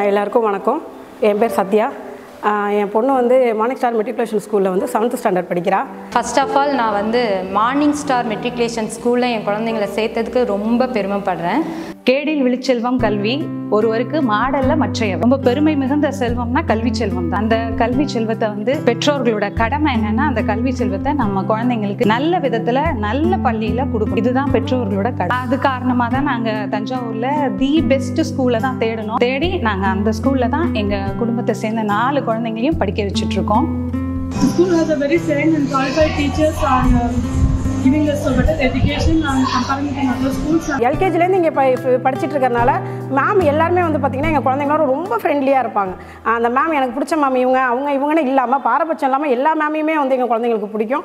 எல்லாருக்கும் வணக்கம். என் பேர் சத்யா. என் பொண்ணு வந்து மார்னிங் ஸ்டார் மெட்ரிகுலேஷன் ஸ்கூலில் வந்து செவன்த் ஸ்டாண்டர்ட் படிக்கிறா. ஃபர்ஸ்ட் ஆஃப் ஆல் நான் வந்து மார்னிங் ஸ்டார் மெட்ரிகுலேஷன் ஸ்கூலில் என் குழந்தைங்கள சேர்த்ததுக்கு ரொம்ப பெருமைப்படுறேன். கேடில் விழிச்செல்வம் கல்வி ஒருவருக்கு மாடல்ல மற்றைய ரொம்ப பெருமை மிகுந்த செல்வம்னா கல்வி செல்வம் தான். அந்த கல்வி செல்வத்தை வந்து பெற்றோர்களோட கடமை என்னன்னா அந்த கல்வி செல்வத்தை நம்ம குழந்தைங்களுக்கு நல்ல விதத்துல நல்ல பள்ளியில கொடுக்கும் இதுதான் பெற்றோர்களோட கடமை. அது காரணமா தான் நாங்க தஞ்சாவூர்ல தி பெஸ்ட் ஸ்கூல்ல தான் தேடணும். தேடி நாங்க அந்த ஸ்கூல்ல தான் எங்க குடும்பத்தை சேர்ந்த நாலு குழந்தைங்களையும் படிக்க வச்சுட்டு இருக்கோம். The school has a very trained and qualified teachers and giving us a better education and comparing with other schools. எல்கேஜிலேருந்து இங்கே படிச்சுட்டு இருக்கறனால மேம் எல்லாருமே வந்து பார்த்திங்கன்னா எங்கள் குழந்தைங்களோட ரொம்ப ஃப்ரெண்ட்லியாக இருப்பாங்க. அந்த மேம் எனக்கு பிடிச்ச மேம் இவங்க அவங்க இவங்கன்னு இல்லாமல் பாரபட்சம் இல்லாமல் எல்லா மேமையுமே வந்து எங்கள் குழந்தைங்களுக்கு பிடிக்கும்.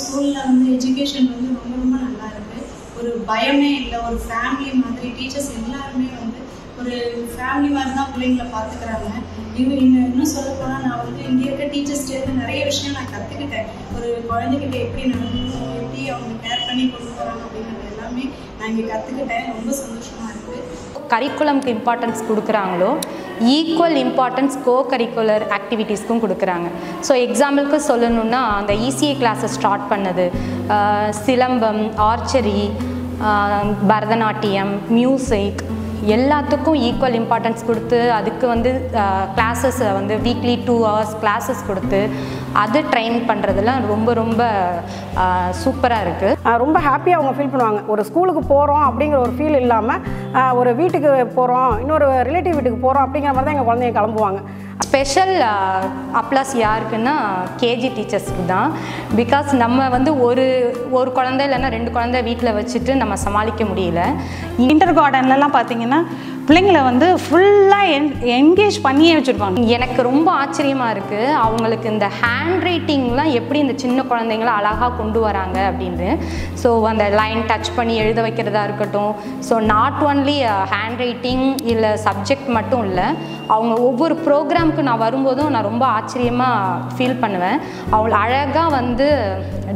ஸ்கூலில் வந்து எஜுகேஷன் வந்து ரொம்ப ரொம்ப நல்லா இருக்கு. ஒரு பயமே இல்லை ஒரு ஃபேமிலி மாதிரி டீச்சர்ஸ் எல்லாருமே வந்து ஒரு ஃபேமிலி மாதிரி தான் பிள்ளைங்களை பார்த்துக்கிறாங்க. இன்னும் இன்னும் சொல்ல போனால் நான் வந்து இங்கே இருக்க டீச்சர்ஸ்டேருந்து நிறைய விஷயம் நான் கற்றுக்கிட்டேன் ஒரு குழந்தைகிட்ட எப்படி நடந்துக்கணும் எப்படி அவங்க கேர் பண்ணி கொண்டு போகிறாங்க அப்படிங்கிறது எல்லாமே நான் இங்கே கற்றுக்கிட்டேன் ரொம்ப சந்தோஷமாக இருக்குது கரிக்குலம்க்கு இம்பார்ட்டன்ஸ் கொடுக்குறாங்களோ ஈக்குவல் இம்பார்ட்டன்ஸ் கோ கரிக்குலர் ஆக்டிவிட்டீஸ்க்கும் கொடுக்குறாங்க. ஸோ எக்ஸாம்பிளுக்கு சொல்லணுன்னா அந்த இசிஏ கிளாஸை ஸ்டார்ட் பண்ணது சிலம்பம் ஆர்ச்சரி பரதநாட்டியம் மியூசிக் எல்லாத்துக்கும் ஈக்குவல் இம்பார்ட்டன்ஸ் கொடுத்து அதுக்கு வந்து கிளாஸஸ் வந்து வீக்லி டூ ஹவர்ஸ் கிளாஸஸ் கொடுத்து அது ட்ரெயின் பண்ணுறதுலாம் ரொம்ப ரொம்ப சூப்பராக இருக்குது ரொம்ப ஹாப்பியாக அவங்க ஃபீல் பண்ணுவாங்க. ஒரு ஸ்கூலுக்கு போகிறோம் அப்படிங்கிற ஒரு ஃபீல் இல்லாமல் ஒரு வீட்டுக்கு போகிறோம் இன்னொரு ரிலேட்டிவ் வீட்டுக்கு போகிறோம் அப்படிங்கிற மாதிரி தான் எங்கள் குழந்தைங்க கிளம்புவாங்க. ஸ்பெஷல் அப்ளாஸ் யாருக்குன்னா கேஜி டீச்சர்ஸ்க்கு தான். பிகாஸ் நம்ம வந்து ஒரு ஒரு குழந்தை இல்லைன்னா ரெண்டு குழந்தை வீட்டில் வச்சுட்டு நம்ம சமாளிக்க முடியல. இன்டர் கார்டன்லலாம் பார்த்தீங்கன்னா பிள்ளைங்களை வந்து ஃபுல்லாக என் என்கேஜ் பண்ணியே வச்சுருப்பாங்க. எனக்கு ரொம்ப ஆச்சரியமாக இருக்குது அவங்களுக்கு இந்த ஹேண்ட் ரைட்டிங்லாம் எப்படி இந்த சின்ன குழந்தைங்கள அழகாக கொண்டு வராங்க அப்படின்னு. ஸோ அந்த லைன் டச் பண்ணி எழுத வைக்கிறதா இருக்கட்டும். So not only handwriting இல்லை சப்ஜெக்ட் மட்டும் இல்லை அவங்க ஒவ்வொரு ப்ரோக்ராமுக்கு நான் வரும்போதும் நான் ரொம்ப ஆச்சரியமாக ஃபீல் பண்ணுவேன். அவங்கள அழகாக வந்து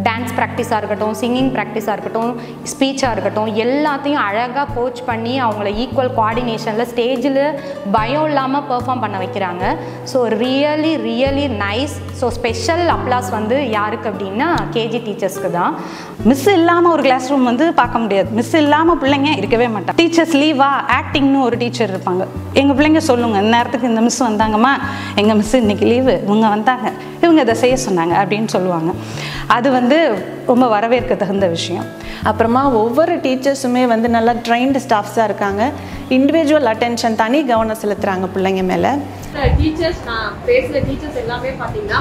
டான்ஸ் ப்ராக்டிஸாக இருக்கட்டும் சிங்கிங் ப்ராக்டிஸாக இருக்கட்டும் ஸ்பீச்சாக இருக்கட்டும் எல்லாத்தையும் அழகாக கோச் பண்ணி அவங்கள ஈக்குவல் கோஆர்டினேஷனில் ஸ்டேஜில் பயம் இல்லாமல் பெர்ஃபார்ம் பண்ண வைக்கிறாங்க. So really really nice so special applause வந்து யாருக்கு அப்படின்னா கேஜி டீச்சர்ஸ்க்கு தான். மிஸ் இல்லாமல் ஒரு கிளாஸ் ரூம் வந்து பார்க்க முடியாது. மிஸ் இல்லாமல் பிள்ளைங்க இருக்கவே மாட்டாங்க. டீச்சர்ஸ் லீவா ஆக்டிங்னு ஒரு டீச்சர் இருப்பாங்க. எங்கள் பிள்ளைங்க சொல்லுங்க நேரத்துக்கு இந்த மிஸ் வந்தாங்கம்மா. எங்கள் மிஸ் இன்னைக்கு லீவு இவங்க வந்தாங்க. இவங்க இதை செய்ய சொன்னாங்க அப்படின்னு சொல்லுவாங்க. அது வந்து ரொம்ப வரவேற்க தகுந்த விஷயம். அப்புறமா ஒவ்வொரு டீச்சர்ஸுமே வந்து நல்லா ட்ரைன்டு ஸ்டாஃப்ஸாக இருக்காங்க. இண்டிவிஜுவல் அட்டென்ஷன் தனி கவனம் செலுத்துகிறாங்க பிள்ளைங்க மேலே. டீச்சர்ஸ் நான் பேசுகிற டீச்சர்ஸ் எல்லாமே பார்த்தீங்கன்னா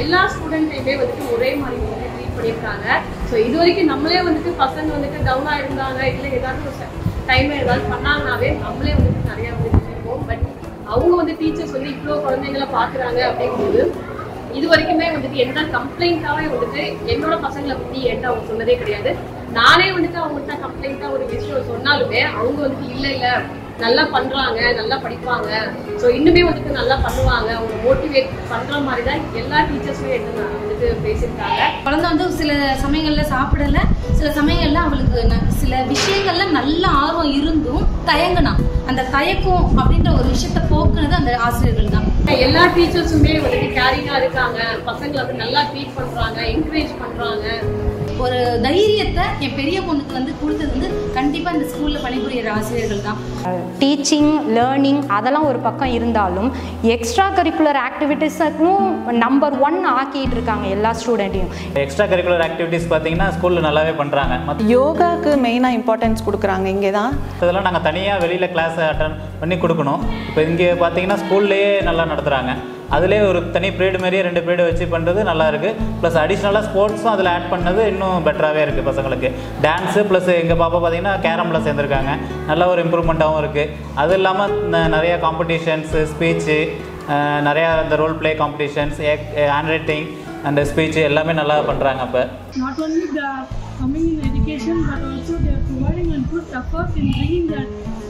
எல்லா ஸ்டூடெண்ட்டையுமே வந்துட்டு ஒரே மாதிரி வந்து ட்ரீட் பண்ணியிருக்காங்க. ஸோ இது வரைக்கும் நம்மளே வந்துட்டு பசங்க வந்துட்டு டவுனாக இருந்தாங்க இல்லை ஏதாவது ஒரு டைம் ஏதாவது பண்ணாங்கனாவே நம்மளே வந்துட்டு நிறையா பட் அவங்க வந்து டீச்சர்ஸ் வந்து இவ்வளோ குழந்தைங்கள பார்க்குறாங்க அப்படிங்கும்போது இது வரைக்குமே வந்துட்டு எந்த கம்ப்ளைண்ட்டாகவே வந்துட்டு என்னோட பசங்களை பற்றி என்கிட்ட அவங்க சொன்னதே கிடையாது. நானே வந்துட்டு அவங்கள்ட்ட கம்ப்ளைண்ட்டாக ஒரு விஷயம் சொன்னாலுமே அவங்க வந்துட்டு இல்லை இல்லை நல்லா பண்றாங்க நல்லா படிப்பாங்க. ஸோ இன்னுமே வந்துட்டு நல்லா பண்ணுவாங்க. அவங்க மோட்டிவேட் பண்ற மாதிரி தான் எல்லா டீச்சர்ஸுமே என்ன வந்துட்டு பேசியிருக்காங்க. குழந்தை வந்து சில சமயங்கள்ல சாப்பிடல. சில சமயங்கள்ல அவளுக்கு சில விஷயங்கள்ல நல்ல ஆர்வம் இருந்தும் தயங்கினா. அந்த தயக்கம் அப்படின்ற ஒரு விஷயத்த போக்குனது அந்த ஆசிரியர்கள் தான். எல்லா டீச்சர்ஸுமே வந்துட்டு கேரிங்கா இருக்காங்க. பசங்களை வந்து நல்லா ட்ரீட் பண்றாங்க என்கரேஜ் பண்றாங்க. ஒரு தைரியத்தை என் பெரிய பொண்ணுக்கு வந்து கொடுத்தது வந்து கண்டிப்பா இந்த ஸ்கூல்ல பணிபுரியிற ஆசிரியர்கள் தான். டீச்சிங் லேர்னிங் அதெல்லாம் ஒரு பக்கம் இருந்தாலும் எக்ஸ்ட்ரா கரிக்குலர் ஆக்டிவிட்டீஸுக்கும் நம்பர் ஒன் ஆக்கிட்டு இருக்காங்க எல்லா ஸ்டூடெண்ட்டையும் எக்ஸ்ட்ரா கரிக்குலர் ஆக்டிவிட்டீஸ் பார்த்தீங்கன்னா ஸ்கூலில் நல்லாவே பண்ணுறாங்க மற்ற யோகாக்கு மெயினாக இம்பார்ட்டன்ஸ் கொடுக்குறாங்க இங்கே தான். இதெல்லாம் நாங்கள் தனியாக வெளியில் கிளாஸ் அட்டன் பண்ணி கொடுக்கணும். இப்போ இங்கே பார்த்தீங்கன்னா ஸ்கூல்லேயே நல்லா நடத்துகிறாங்க அதுலேயே ஒரு தனி பீரியட் மாதிரியே ரெண்டு பீரியட் வச்சு பண்ணுறது நல்லா இருக்குது ப்ளஸ் அடிஷ்னலாக ஸ்போர்ட்ஸும் அதில் ஆட் பண்ணது இன்னும் பெட்டராகவே இருக்குது பசங்களுக்கு. டான்ஸு ப்ளஸ் எங்கள் பாப்பா பார்த்தீங்கன்னா கேரமில் சேர்ந்துருக்காங்க. நல்ல ஒரு இம்ப்ரூவ்மெண்ட்டாகவும் இருக்குது அது இல்லாமல் நிறையா காம்படிஷன்ஸு ஸ்பீச்சு நிறையா இந்த role play competitions handwriting and speech எல்லாமே நல்லா பண்ணுறாங்க அப்போ. Not only coming in education, but also they are providing a good effort in bringing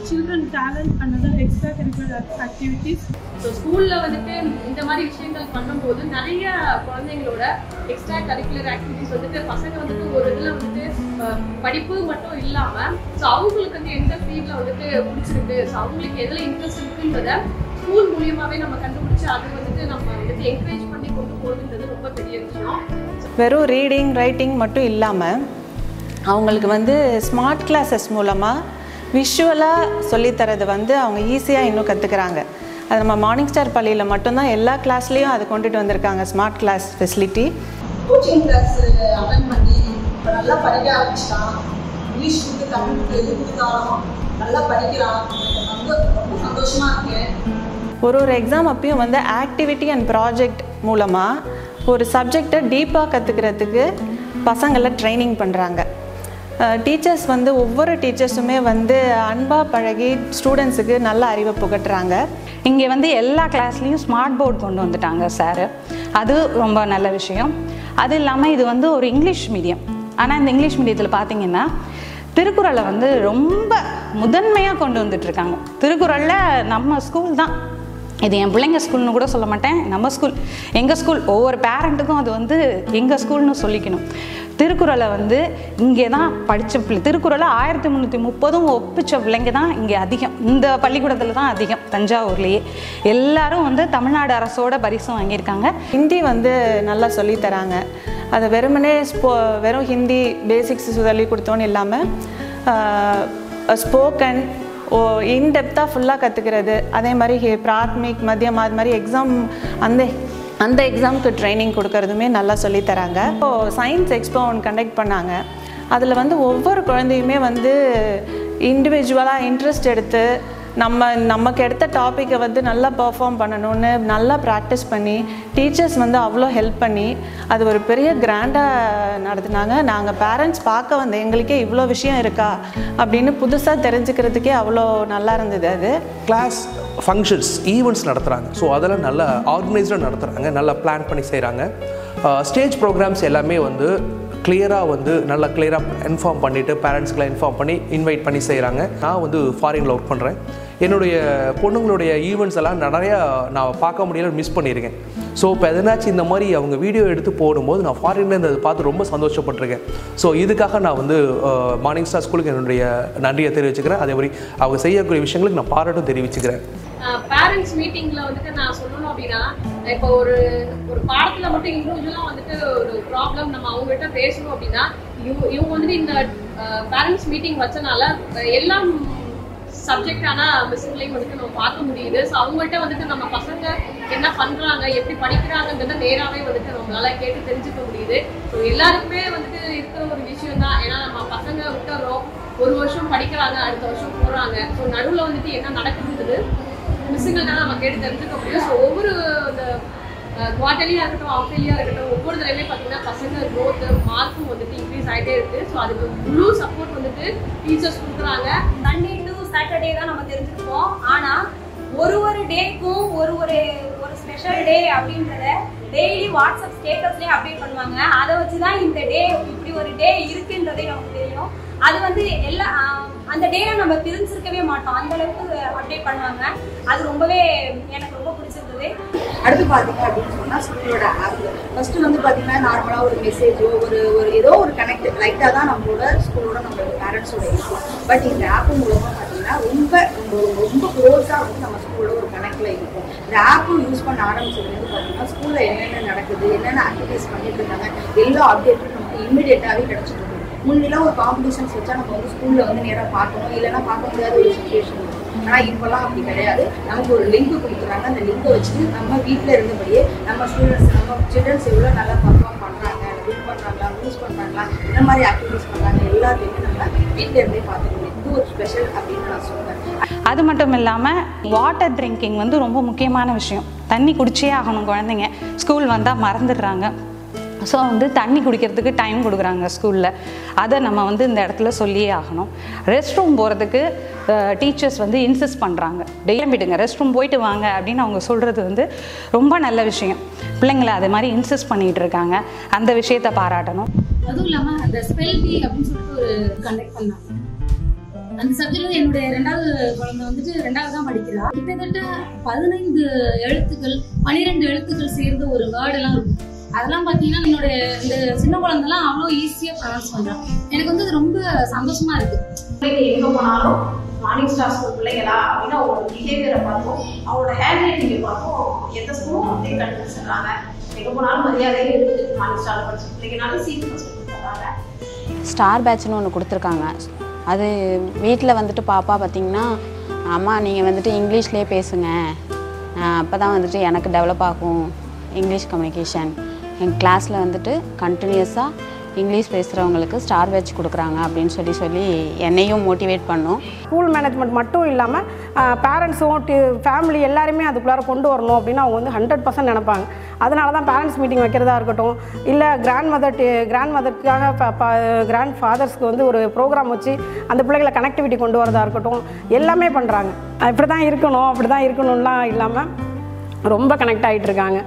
their children talent and other extracurricular activities. So ஸ்கூல்ல வந்துட்டு இந்த மாதிரி விஷயங்கள் பண்ணும்போது நிறைய குழந்தைங்களோட எக்ஸ்ட்ரா கரிக்குலர் ஆக்டிவிட்டிஸ் வந்துட்டு பசங்க வந்துட்டு ஒரு இதுல வந்துட்டு படிப்பு மட்டும் இல்லாம ஸோ அவங்களுக்கு வந்து எந்த ஃபீல்ட்ல வந்துட்டு பிடிச்சிருக்கு ஸோ அவங்களுக்கு எதுல இன்ட்ரெஸ்ட் இருக்குன்றத ஸ்கூல் மூலியமாவே நம்ம கண்டுபிடிச்சு அது வந்துட்டு நம்ம வந்துட்டு என்கரேஜ் பண்ணி கொண்டு போகுதுன்றது ரொம்ப பெரிய விஷயம் வெறும் ரீடிங் ரைட்டிங் மட்டும் இல்லாமல் அவங்களுக்கு வந்து ஸ்மார்ட் கிளாஸஸ் மூலமாக விஷுவலாக சொல்லித்தரது வந்து அவங்க ஈஸியாக இன்னும் கற்றுக்குறாங்க அது நம்ம மார்னிங் ஸ்டார் பள்ளியில் மட்டும்தான் எல்லா கிளாஸ்லேயும் அது கொண்டுட்டு வந்திருக்காங்க. Smart class facility coaching class attend பண்ணி இப்போ நல்லா படிக்க ஆரம்பிச்சிட்டான். இங்கிலீஷ் புக்கு தமிழ் புக்கு எது கொடுத்தாலும் நல்லா படிக்கிறான். ரொம்ப ரொம்ப சந்தோஷமா இருக்கேன் ஒரு ஒரு எக்ஸாம் அப்பயும் வந்து ஆக்டிவிட்டி அண்ட் ப்ராஜெக்ட் மூலமாக ஒரு சப்ஜெக்டை டீப்பாக கற்றுக்கிறதுக்கு பசங்களை ட்ரைனிங் பண்ணுறாங்க டீச்சர்ஸ் வந்து ஒவ்வொரு டீச்சர்ஸுமே வந்து அன்பாக பழகி ஸ்டூடெண்ட்ஸுக்கு நல்ல அறிவை புகட்டுறாங்க. இங்கே வந்து எல்லா கிளாஸ்லேயும் ஸ்மார்ட் போர்டு கொண்டு வந்துட்டாங்க சார் அது ரொம்ப நல்ல விஷயம். அது இல்லாமல் இது வந்து ஒரு இங்கிலீஷ் மீடியம் ஆனால் இந்த இங்கிலீஷ் மீடியத்தில் பார்த்தீங்கன்னா திருக்குறளை வந்து ரொம்ப முதன்மையாக கொண்டு வந்துட்டுருக்காங்க திருக்குறளில் நம்ம ஸ்கூல் தான். இது என் பிள்ளைங்க ஸ்கூல்னு கூட சொல்ல மாட்டேன். நம்ம ஸ்கூல் எங்கள் ஸ்கூல் ஒவ்வொரு பேரண்ட்டுக்கும் அது வந்து எங்கள் ஸ்கூல்னு சொல்லிக்கணும். திருக்குறளை வந்து இங்கே தான் படித்த பிள்ளை திருக்குறளை ஆயிரத்தி முந்நூற்றி முப்பதும் ஒப்பிச்ச பிள்ளைங்க தான் இங்கே அதிகம். இந்த பள்ளிக்கூடத்தில் தான் அதிகம் தஞ்சாவூர்லேயே. எல்லாரும் வந்து தமிழ்நாடு அரசோட பரிசும் வாங்கியிருக்காங்க. ஹிந்தி வந்து நல்லா சொல்லித்தராங்க அதை அது வெறுமனே ஸ்போ வெறும் ஹிந்தி பேசிக்ஸ் சொல்லி கொடுத்தோன்னு இல்லாமல் ஸ்போக்கன் ஓ இன்டெப்த்தாக ஃபுல்லாக கற்றுக்கிறது அதே மாதிரி பிராத்மிக் மதியம் அது மாதிரி எக்ஸாம் அந்த அந்த எக்ஸாமுக்கு ட்ரைனிங் கொடுக்கறதுமே நல்லா சொல்லித்தராங்க இப்போது சயின்ஸ் எக்ஸ்போ ஒன்று கண்டக்ட் பண்ணாங்க. அதில் வந்து ஒவ்வொரு குழந்தையுமே வந்து இண்டிவிஜுவலாக இன்ட்ரெஸ்ட் எடுத்து நம்ம நமக்கு எடுத்த டாப்பிக்கை வந்து நல்லா பெர்ஃபார்ம் பண்ணணும்னு நல்லா ப்ராக்டிஸ் பண்ணி டீச்சர்ஸ் வந்து அவ்வளோ ஹெல்ப் பண்ணி அது ஒரு பெரிய கிராண்டாக நடத்துனாங்க. நாங்கள் பேரண்ட்ஸ் பார்க்க வந்த எங்களுக்கே இவ்வளோ விஷயம் இருக்கா? அப்படின்னு புதுசாக தெரிஞ்சுக்கிறதுக்கே அவ்வளோ நல்லா இருந்தது அது. கிளாஸ் ஃபங்க்ஷன்ஸ் ஈவெண்ட்ஸ் நடத்துகிறாங்க ஸோ அதெல்லாம் நல்லா ஆர்கனைஸ்டாக நடத்துகிறாங்க நல்லா பிளான் பண்ணி செய்கிறாங்க ஸ்டேஜ் ப்ரோக்ராம்ஸ் எல்லாமே வந்து கிளியராக வந்து நல்லா கிளியராக இன்ஃபார்ம் பண்ணிவிட்டு பேரண்ட்ஸ்க்கெலாம் இன்ஃபார்ம் பண்ணி இன்வைட் பண்ணி செய்கிறாங்க நான் வந்து ஃபாரினில் ஒர்க் பண்ணுறேன் என்னுடைய பொண்ணுங்களுடைய ஈவெண்ட்ஸ் எல்லாம் நிறையா நான் பார்க்க முடியல மிஸ் பண்ணியிருக்கேன். ஸோ இப்போ எதனாச்சும் இந்த மாதிரி அவங்க வீடியோ எடுத்து போடும்போது நான் ஃபாரின்லேருந்து அதை பார்த்து ரொம்ப சந்தோஷப்பட்டிருக்கேன். ஸோ இதுக்காக நான் வந்து மார்னிங் ஸ்டார் ஸ்கூலுக்கு என்னுடைய நன்றியை தெரிவிச்சுக்கிறேன். அதே மாதிரி அவங்க செய்யக்கூடிய விஷயங்களுக்கு நான் பாராட்டும் தெரிவிச்சுக்கிறேன். பேரண்ட்ஸ் மீட்டிங்ல வந்துட்டு நான் சொல்லணும் அப்படின்னா இப்போ ஒரு ஒரு பாடத்துல மட்டும் இண்டிவிஜுவலா வந்துட்டு ஒரு ப்ராப்ளம் நம்ம அவங்ககிட்ட பேசணும் அப்படின்னா இவங்க வந்துட்டு இந்த பேரண்ட்ஸ் மீட்டிங் வச்சனால எல்லாம் சப்ஜெக்டான மிஸ்ங்களையும் வந்துட்டு நம்ம பார்க்க முடியுது. ஸோ அவங்கள்ட்ட வந்துட்டு நம்ம பசங்க என்ன பண்ணுறாங்க எப்படி படிக்கிறாங்கன்றத நேராகவே வந்துட்டு நம்மளால கேட்டு தெரிஞ்சுக்க முடியுது. ஸோ எல்லாருக்குமே வந்துட்டு இருக்கிற ஒரு விஷயம் தான் ஏன்னா நம்ம பசங்க விட்டுறோம். ஒரு வருஷம் படிக்கிறாங்க அடுத்த வருஷம் போகிறாங்க ஸோ நடுவில் வந்துட்டு என்ன நடக்குதுன்றது மிஸ்ஸுங்கள்னால நம்ம கேட்டு தெரிஞ்சுக்க முடியும். ஸோ ஒவ்வொரு இந்த குவார்டர்லியாக இருக்கட்டும் ஆஃப் இருக்கட்டும் ஒவ்வொரு தடவையுமே பார்த்தீங்கன்னா பசங்க க்ரோத்து மார்க்கும் வந்துட்டு இன்க்ரீஸ் ஆகிட்டே இருக்குது ஸோ அதுக்கு முழு சப்போர்ட் வந்துட்டு டீச்சர்ஸ் கொடுக்குறாங்க. சண்டே சாட்டர்டே தான் நம்ம தெரிஞ்சிருப்போம் ஆனா ஒரு ஒரு டேக்கும் ஒரு ஒரு ஒரு ஸ்பெஷல் டே அப்படின்றத டெய்லி வாட்ஸ்அப் ஸ்டேட்டஸ்லயே அப்டேட் பண்ணுவாங்க. அதை வச்சு தான் இந்த டே இப்படி ஒரு டே இருக்குன்றதே நமக்கு தெரியும். அது வந்து எல்லா அந்த டேல நம்ம தெரிஞ்சிருக்கவே மாட்டோம். அந்த அளவுக்கு அப்டேட் பண்ணுவாங்க. அது ரொம்பவே எனக்கு ரொம்ப பிடிச்சிருந்தது. அடுத்து பார்த்தீங்க அப்படின்னு சொன்னால் ஸ்கூலோட ஆப் ஃபர்ஸ்ட் வந்து பார்த்தீங்கன்னா நார்மலாக ஒரு மெசேஜோ ஒரு ஒரு ஏதோ ஒரு கனெக்ட் லைட்டாக தான் நம்மளோட ஸ்கூலோட நம்மளோட பேரண்ட்ஸோட இருக்கும். பட் இந்த ஆப் மூலமாக பார்த்தீங்கன்னா ரொம்ப ரொம்ப ரொம்ப க்ளோஸாக வந்து நம்ம ஸ்கூலில் ஒரு கணக்கில் இருக்கும். இந்த ஆப்பும் யூஸ் பண்ண ஆரம்பிச்சதுலேருந்து பார்த்தீங்கன்னா ஸ்கூலில் என்னென்ன நடக்குது என்னென்ன ஆக்டிவிட்டீஸ் பண்ணிட்டு இருக்காங்க எல்லா அப்டேட்டும் நமக்கு இம்மிடியட்டாகவே கிடச்சிட்டு இருக்கும். முன்னெல்லாம் ஒரு காம்படிஷன்ஸ் வச்சா நம்ம வந்து ஸ்கூலில் வந்து நேராக பார்க்கணும் இல்லைன்னா பார்க்க முடியாத ஒரு சுச்சுவேஷன் ஆனால் இப்போல்லாம் அப்படி கிடையாது. நமக்கு ஒரு லிங்க் கொடுக்குறாங்க. அந்த லிங்கை வச்சுட்டு நம்ம வீட்டில் இருந்தபடியே நம்ம ஸ்டூடெண்ட்ஸ் நம்ம சில்ட்ரன்ஸ் எவ்வளோ நல்லா பர்ஃபார்ம் பண்ணுறாங்க வின் பண்ணுறாங்களா யூஸ் பண்ணுறாங்களா இந்த மாதிரி ஆக்டிவிட்டீஸ் பண்ணுறாங்க எல்லாத்தையுமே நம்ம வீட்டில் இருந்தே பார்த்துக்கணும் ஒரு ஸ்பெஷல் அப்படின்னு நான் சொல்லுவேன் அது மட்டும் இல்லாமல் வாட்டர் ட்ரிங்கிங் வந்து ரொம்ப முக்கியமான விஷயம். தண்ணி குடிச்சே ஆகணும் குழந்தைங்க. ஸ்கூல் வந்தால் மறந்துடுறாங்க. ஸோ வந்து தண்ணி குடிக்கிறதுக்கு டைம் கொடுக்குறாங்க ஸ்கூலில் அதை நம்ம வந்து இந்த இடத்துல சொல்லியே ஆகணும். ரெஸ்ட் ரூம் போகிறதுக்கு டீச்சர்ஸ் வந்து இன்சிஸ்ட் பண்ணுறாங்க டெய்லியும் விடுங்க ரெஸ்ட் ரூம் போயிட்டு வாங்க அப்படின்னு அவங்க சொல்கிறது வந்து ரொம்ப நல்ல விஷயம். பிள்ளைங்களை அது மாதிரி இன்சிஸ்ட் பண்ணிகிட்டு இருக்காங்க. அந்த விஷயத்தை பாராட்டணும். அதுவும் இல்லாம அந்த ஸ்பெல் அப்படின்னு சொல்லிட்டு ஒரு கண்டக்ட் பண்ணாங்க. அந்த சப்ஜெக்ட்ல என்னுடைய ரெண்டாவது குழந்தை வந்துட்டு ரெண்டாவது தான் படிக்கிறா. கிட்டத்தட்ட பதினைந்து எழுத்துக்கள் பன்னிரெண்டு எழுத்துக்கள் சேர்ந்த ஒரு வேர்டு எல்லாம் இருக்கும். அதெல்லாம் பாத்தீங்கன்னா என்னுடைய இந்த சின்ன குழந்தைலாம் அவ்வளோ ஈஸியா ப்ரொனவுன்ஸ் பண்றான் எனக்கு வந்து அது ரொம்ப சந்தோஷமா இருக்கு. எங்க போனாலும் மார்னிங் ஸ்டார் ஸ்கூல் பிள்ளைங்களா அப்படின்னு அவங்களோட பிஹேவியரை பார்த்தோம் அவங்களோட ஹேண்ட் ரைட்டிங்கை பார்த்தோம் எந்த ஸ்கூலும் அப்படியே கண்டு சொல்கிறாங்க எங்கே போனாலும் மரியாதையே இருக்குது மார்னிங் ஸ்டார் படிச்ச பிள்ளைங்கனாலும் கொடுத்துட்றாங்க ஸ்டார் பேட்ச்னு ஒன்று கொடுத்துருக்காங்க. அது வீட்டில் வந்துட்டு பாப்பா பார்த்தீங்கன்னா அம்மா நீங்கள் வந்துட்டு இங்கிலீஷ்லேயே பேசுங்க. அப்போ தான் வந்துட்டு எனக்கு டெவலப் ஆகும் இங்கிலீஷ் கம்யூனிகேஷன் என் கிளாஸில் வந்துட்டு கண்டினியூஸாக இங்கிலீஷ் பேசுகிறவங்களுக்கு ஸ்டார் பேட்ச் கொடுக்குறாங்க அப்படின்னு சொல்லி சொல்லி என்னையும் மோட்டிவேட் பண்ணோம். ஸ்கூல் மேனேஜ்மெண்ட் மட்டும் இல்லாமல் பேரண்ட்ஸும் ஃபேமிலி எல்லாருமே அதுக்குள்ளார கொண்டு வரணும் அப்படின்னு அவங்க வந்து ஹண்ட்ரட் பர்சன்ட் நினைப்பாங்க. அதனால தான் பேரண்ட்ஸ் மீட்டிங் வைக்கிறதா இருக்கட்டும் இல்லை கிராண்ட் மதர் கிராண்ட் மதருக்காக கிராண்ட் ஃபாதர்ஸ்க்கு வந்து ஒரு ப்ரோக்ராம் வச்சு அந்த பிள்ளைகளை கனெக்டிவிட்டி கொண்டு வரதா இருக்கட்டும் எல்லாமே பண்ணுறாங்க இப்படி தான் இருக்கணும் அப்படி தான் இருக்கணும்லாம் இல்லாமல் ரொம்ப கனெக்ட் ஆகிட்டு இருக்காங்க.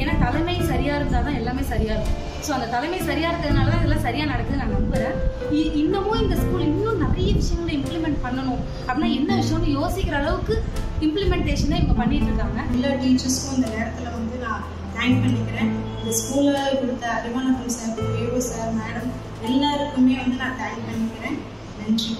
ஏன்னா தலைமை சரியா இருந்தால் தான் எல்லாமே சரியா இருக்கும். ஸோ அந்த தலைமை சரியாக இருக்கிறதுனால தான் இதெல்லாம் சரியாக நடக்குது நான் நம்புறேன். இ- இன்னமும் இந்த ஸ்கூல் இன்னும் நிறைய விஷயங்களை இம்ப்ளிமெண்ட் பண்ணணும். அப்படின்னா என்ன விஷயம்னு யோசிக்கிற அளவுக்கு இம்ப்ளிமெண்டேஷனை இவங்க பண்ணிட்டு இருக்காங்க. எல்லா டீச்சர்ஸ்க்கும் இந்த நேரத்தில் வந்து நான் தேங்க் பண்ணிக்கிறேன். இந்த ஸ்கூலில் கொடுத்த Arivanandam sir AO sir madam எல்லாருக்குமே வந்து நான் தேங்க் பண்ணிக்கிறேன். நன்றி.